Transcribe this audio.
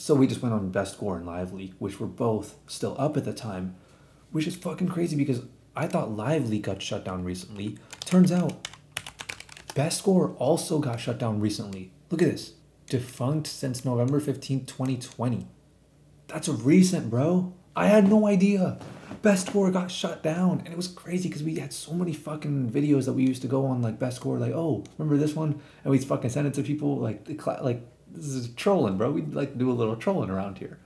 So we just went on Bestgore and LiveLeak, which were both still up at the time, which is fucking crazy because I thought LiveLeak got shut down recently. Turns out Bestgore also got shut down recently. Look at this. Defunct since November 15th, 2020. That's recent, bro. I had no idea. Bestgore got shut down, and it was crazy because we had so many fucking videos that we used to go on like Bestgore, like oh, remember this one? And we'd fucking send it to people like like this is trolling, bro. We'd like to do a little trolling around here.